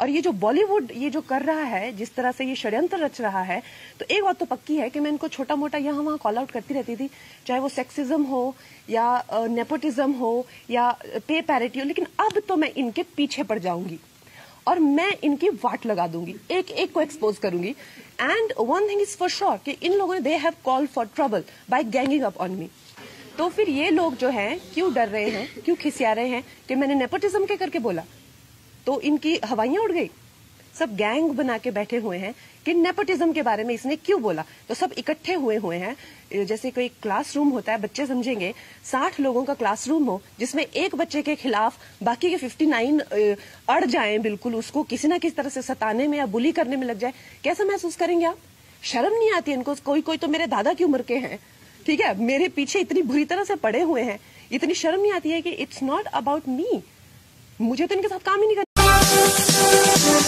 और ये जो बॉलीवुड ये जो कर रहा है, जिस तरह से ये षड्यंत्र रच रहा है तो एक बात तो पक्की है कि मैं इनको छोटा मोटा यहाँ वहाँ कॉल आउट करती रहती थी, चाहे वो सेक्सिज्म हो या नेपोटिज्म हो या पे पैरिटी हो, लेकिन अब तो मैं इनके पीछे पड़ जाऊँगी। और मैं इनकी वाट लगा दूँगी, एक एक को एक्सपोज करूँगी। And one thing is for sure कि इन लोगों ने they have call for trouble by ganging up on me तो फिर ये लोग जो हैं, क्यों डर रहे हैं, क्यों खिसिया रहे हैं कि मैंने नेपोटिज्म के करके बोला? तो इनकी हवाइयाँ उड़ गई। सब गैंग बना के बैठे हुए हैं कि नेपोटिज्म के बारे में इसने क्यों बोला? तो सब इकट्ठे हुए हुए हैं। जैसे कोई क्लासरूम होता है, बच्चे समझेंगे, साठ लोगों का क्लासरूम हो, जिसमें एक बच्चे के खिलाफ बाकी के फिफ्टी नाइन अड़ जाए बिल्कुल, उसको किसी ना किसी तरह से सताने में या बुली करने में लग जाए। कैसा महसूस करेंगे आप? शर्म नहीं आती इनको, कोई कोई तो मेरे दादा की उम्र के हैं। ठीक है, मेरे पीछे इतनी बुरी तरह से पड़े हुए हैं। इतनी शर्म नहीं आती है कि इट्स नॉट अबाउट मी मुझे तो इनके साथ काम ही नहीं करना। Thank you.